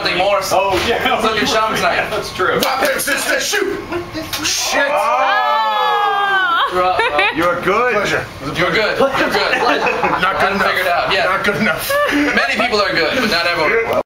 One to nothing more. Oh, yeah. Look at Sean tonight. That's true. Rock, paper, scissors, said shoot. Shit. Oh. Oh. You're good. Pleasure. You're good. You're good. Not good enough. figured out. Yeah. Not good enough. Many people are good, but not everyone.